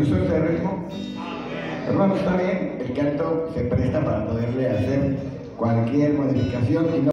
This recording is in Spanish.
gustó este ritmo? Hermano, está bien, el canto se presta para poderle hacer cualquier modificación y no